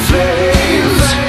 flames.